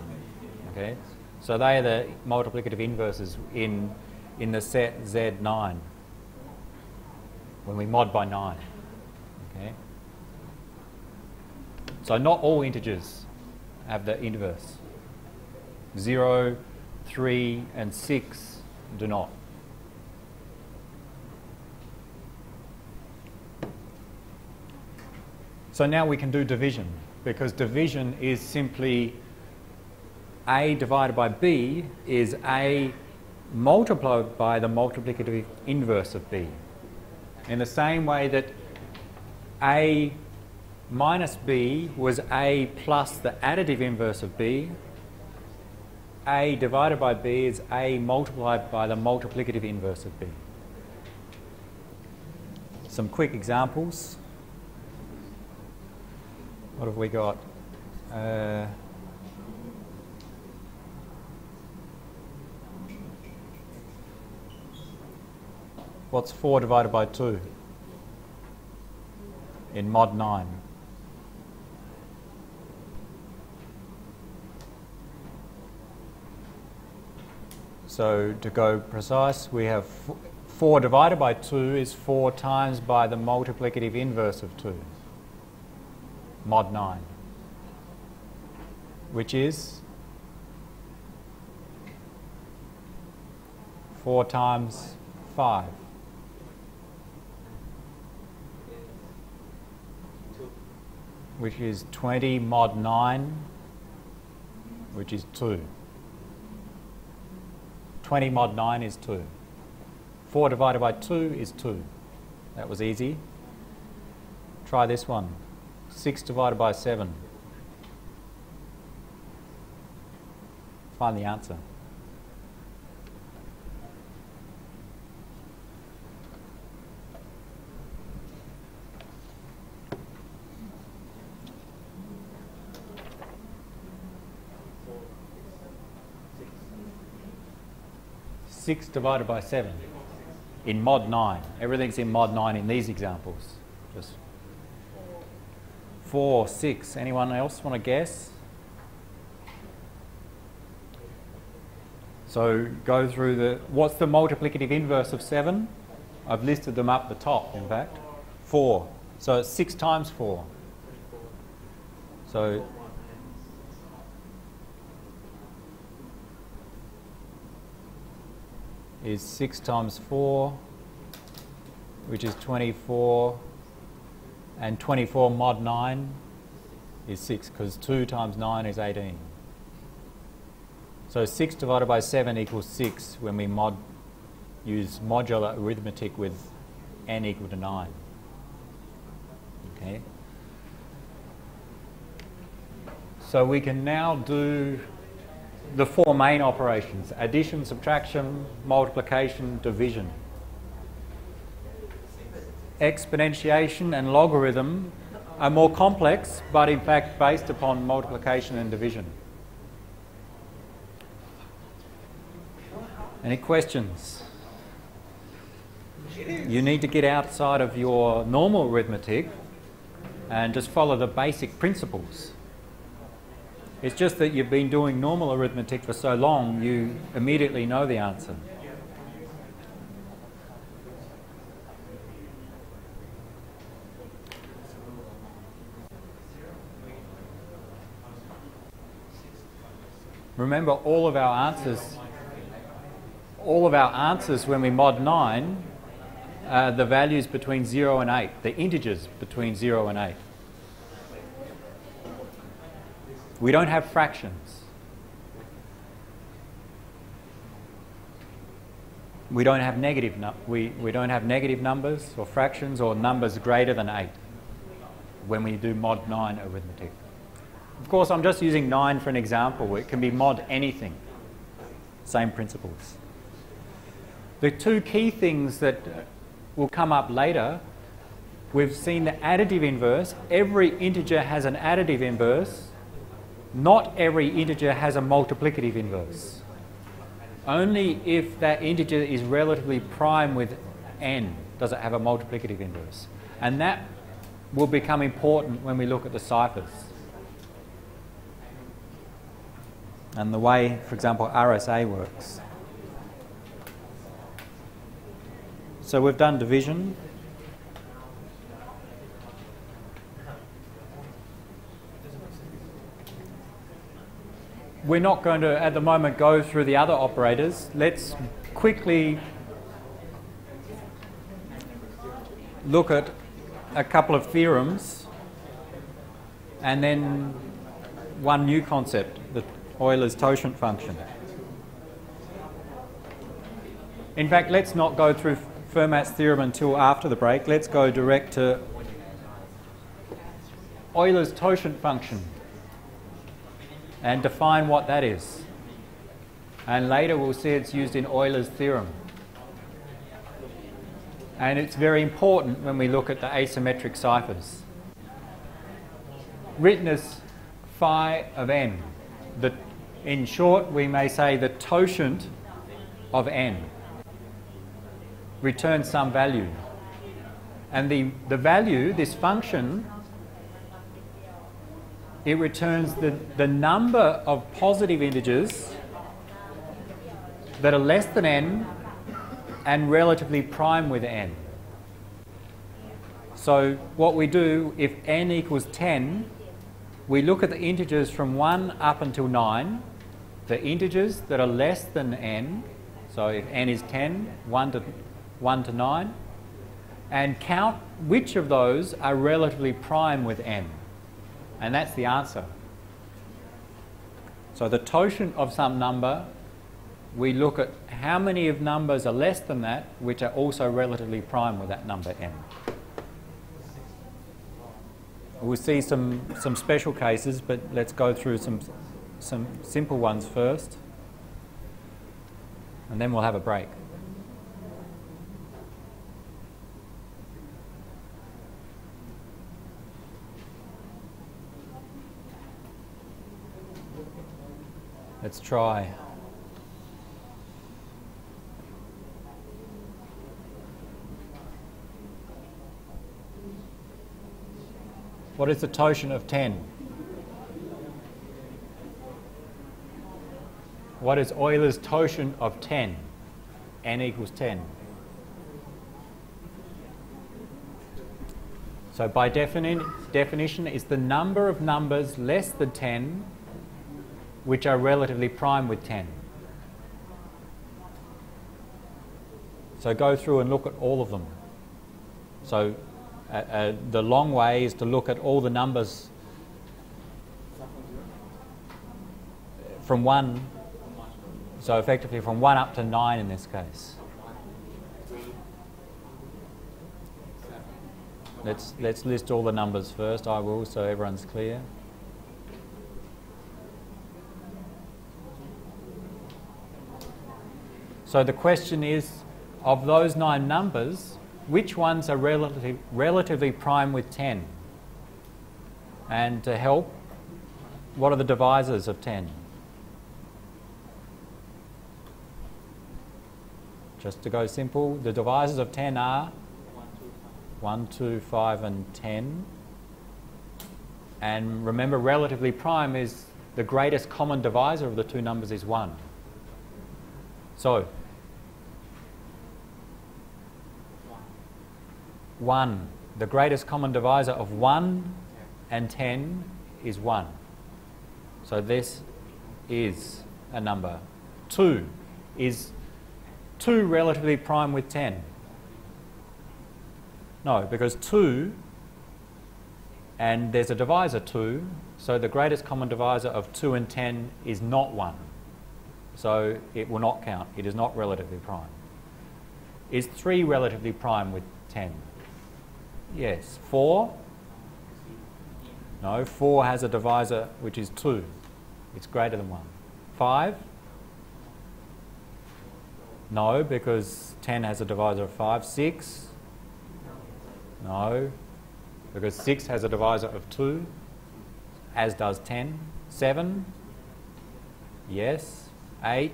Okay, So they are the multiplicative inverses in, in the set Z9. when we mod by 9. Okay? So not all integers have the inverse. 0, 3, and 6 do not. So now we can do division because division is simply a divided by b is a multiplied by the multiplicative inverse of b. In the same way that a minus b was a plus the additive inverse of b, a divided by b is a multiplied by the multiplicative inverse of b. Some quick examples. What have we got? Uh, what's 4 divided by 2 in mod 9? So to go precise, we have 4 divided by 2 is 4 times by the multiplicative inverse of 2, mod 9, which is 4 times 5. Which is 20 mod 9, which is 2. 20 mod 9 is 2. 4 divided by 2 is 2. That was easy. Try this one. 6 divided by 7. Find the answer. Six divided by seven in mod nine. Everything's in mod nine in these examples. Just four, six. Anyone else want to guess? So go through the, what's the multiplicative inverse of 7? I've listed them up the top, in fact. 4. So it's 6 times 4. So is 6 times 4, which is 24, and 24 mod 9 is 6, because 2 times 9 is 18. So 6 divided by 7 equals 6 when we mod, use modular arithmetic with n equal to 9. Okay. So we can now do the four main operations addition, subtraction, multiplication, division. Exponentiation and logarithm are more complex, but in fact based upon multiplication and division. Any questions? You need to get outside of your normal arithmetic and just follow the basic principles. It's just that you've been doing normal arithmetic for so long, you immediately know the answer. Remember, all of our answers, all of our answers when we mod 9, uh, the values between 0 and 8, the integers between 0 and 8. We don't have fractions. We don't have negative we, we don't have negative numbers or fractions or numbers greater than 8 when we do mod 9 arithmetic. Of course, I'm just using 9 for an example. It can be mod anything. Same principles. The two key things that uh, will come up later, we've seen the additive inverse. Every integer has an additive inverse not every integer has a multiplicative inverse. Only if that integer is relatively prime with n does it have a multiplicative inverse. And that will become important when we look at the ciphers. And the way, for example, RSA works. So we've done division. We're not going to, at the moment, go through the other operators. Let's quickly look at a couple of theorems and then one new concept, the Euler's totient function. In fact, let's not go through Fermat's theorem until after the break. Let's go direct to Euler's totient function and define what that is. And later we'll see it's used in Euler's theorem. And it's very important when we look at the asymmetric ciphers. Written as phi of n. The, in short, we may say the totient of n returns some value. And the, the value, this function, it returns the, the number of positive integers that are less than n and relatively prime with n. So what we do, if n equals 10, we look at the integers from 1 up until 9, the integers that are less than n, so if n is 10, 1 to, 1 to 9, and count which of those are relatively prime with n. And that's the answer. So the totient of some number, we look at how many of numbers are less than that, which are also relatively prime with that number n. We'll see some, some special cases, but let's go through some, some simple ones first. And then we'll have a break. Let's try. What is the totient of 10? What is Euler's totient of 10? n equals 10. So by defini definition, is the number of numbers less than 10 which are relatively prime with 10. So go through and look at all of them. So uh, uh, the long way is to look at all the numbers from 1, so effectively from 1 up to 9 in this case. Let's, let's list all the numbers first, I will, so everyone's clear. So the question is, of those nine numbers, which ones are relative, relatively prime with 10? And to help, what are the divisors of 10? Just to go simple, the divisors of 10 are 1, 2, 5 and 10. And remember, relatively prime is the greatest common divisor of the two numbers is 1. So, 1. The greatest common divisor of 1 and 10 is 1. So this is a number. 2 is 2 relatively prime with 10. No, because 2 and there's a divisor 2, so the greatest common divisor of 2 and 10 is not 1. So it will not count. It is not relatively prime. Is 3 relatively prime with 10? Yes. 4? No, 4 has a divisor which is 2. It's greater than 1. 5? No, because 10 has a divisor of 5. 6? No, because 6 has a divisor of 2, as does 10. 7? Yes. 8?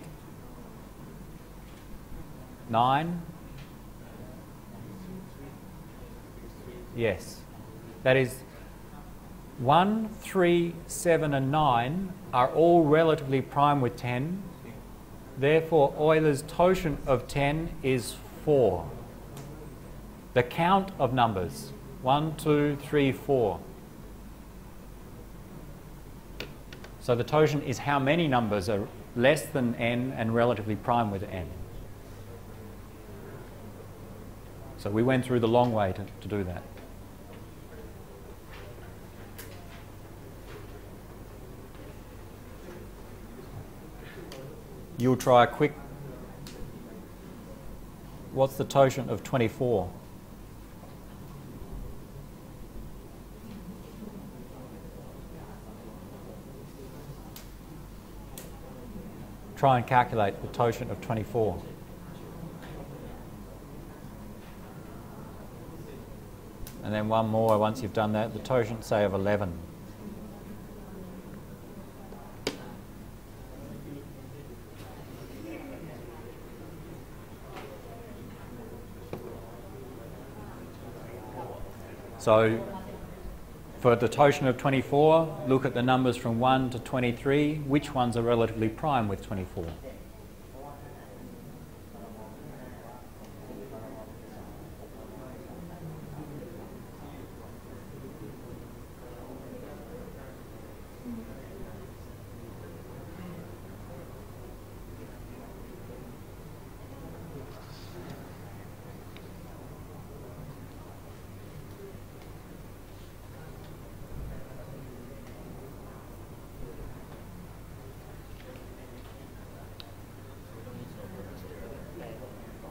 9? Yes. That is 1, 3, 7 and 9 are all relatively prime with 10. Therefore, Euler's totient of 10 is 4. The count of numbers 1, 2, 3, 4. So the totient is how many numbers are less than n and relatively prime with n. So we went through the long way to, to do that. You'll try a quick. What's the totient of 24? Try and calculate the totient of 24. And then one more once you've done that, the totient, say, of 11. So for the totient of 24, look at the numbers from 1 to 23. Which ones are relatively prime with 24?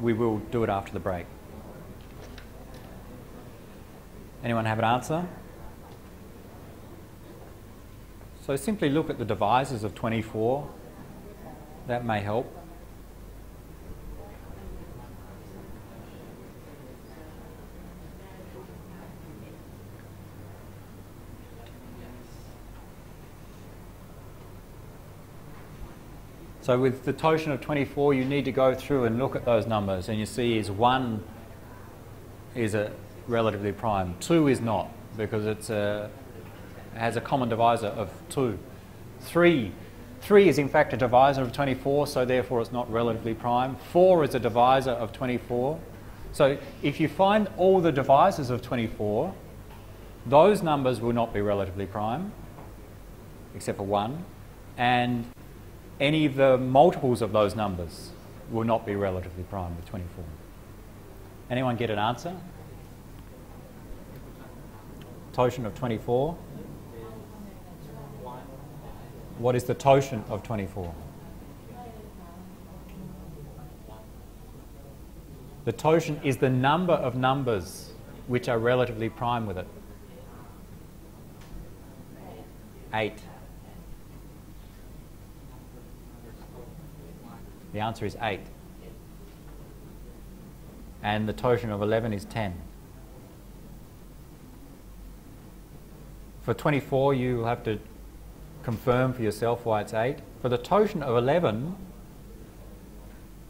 we will do it after the break. Anyone have an answer? So simply look at the divisors of 24. That may help. So with the totient of 24, you need to go through and look at those numbers, and you see is 1 is a relatively prime. 2 is not, because it's a, it has a common divisor of 2. 3, 3 is in fact a divisor of 24, so therefore it's not relatively prime. 4 is a divisor of 24. So if you find all the divisors of 24, those numbers will not be relatively prime, except for 1. And any of the multiples of those numbers will not be relatively prime with 24. Anyone get an answer? Totient of 24. What is the totient of 24? The totient is the number of numbers which are relatively prime with it. 8. The answer is 8. And the totient of 11 is 10. For 24, you have to confirm for yourself why it's 8. For the totient of 11,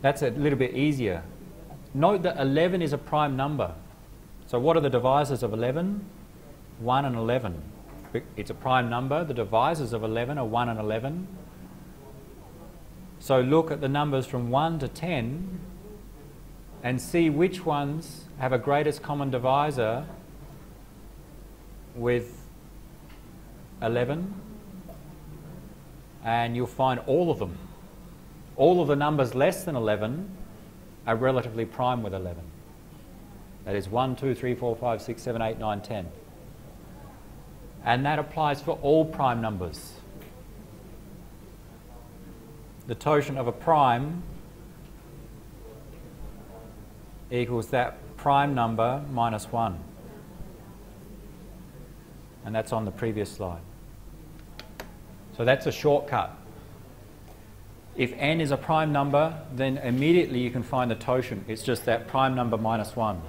that's a little bit easier. Note that 11 is a prime number. So what are the divisors of 11? 1 and 11. It's a prime number. The divisors of 11 are 1 and 11. So look at the numbers from 1 to 10 and see which ones have a greatest common divisor with 11 and you'll find all of them. All of the numbers less than 11 are relatively prime with 11. That is 1, 2, 3, 4, 5, 6, 7, 8, 9, 10. And that applies for all prime numbers the totient of a prime equals that prime number minus 1. And that's on the previous slide. So that's a shortcut. If n is a prime number, then immediately you can find the totient. It's just that prime number minus 1.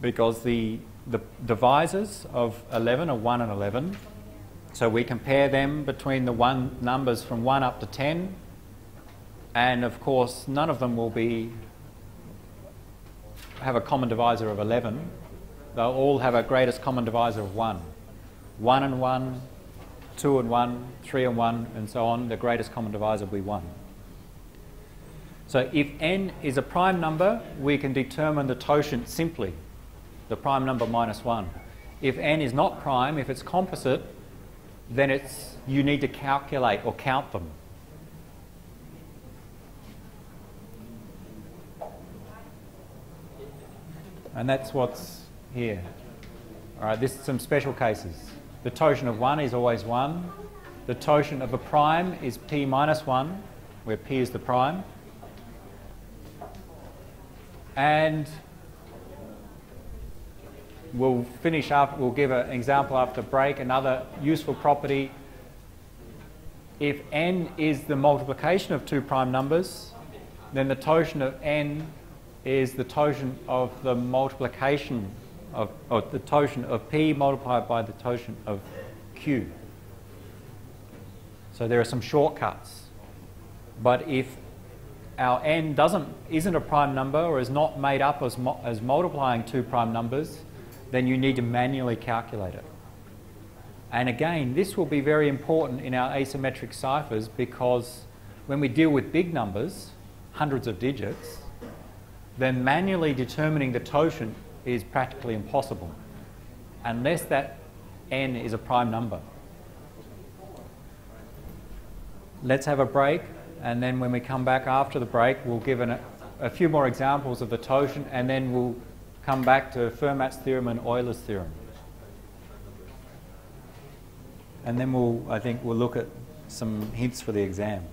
Because the the divisors of 11 are 1 and 11. So we compare them between the one numbers from 1 up to 10. And of course, none of them will be have a common divisor of 11. They'll all have a greatest common divisor of 1. 1 and 1, 2 and 1, 3 and 1, and so on. The greatest common divisor will be 1. So if n is a prime number, we can determine the totient simply the prime number minus 1. If n is not prime, if it's composite, then it's, you need to calculate or count them. And that's what's here. All right, this is some special cases. The totient of 1 is always 1. The totient of a prime is p minus 1, where p is the prime. And we'll finish up, we'll give an example after break. Another useful property, if n is the multiplication of two prime numbers, then the totient of n is the totient of the multiplication of, or the totient of p multiplied by the totient of q. So there are some shortcuts. But if our n doesn't, isn't a prime number or is not made up as, as multiplying two prime numbers, then you need to manually calculate it. And again, this will be very important in our asymmetric ciphers because when we deal with big numbers, hundreds of digits, then manually determining the totient is practically impossible unless that n is a prime number. Let's have a break and then when we come back after the break we'll give an, a few more examples of the totient and then we'll come back to Fermat's theorem and Euler's theorem. And then we'll, I think we'll look at some hints for the exam.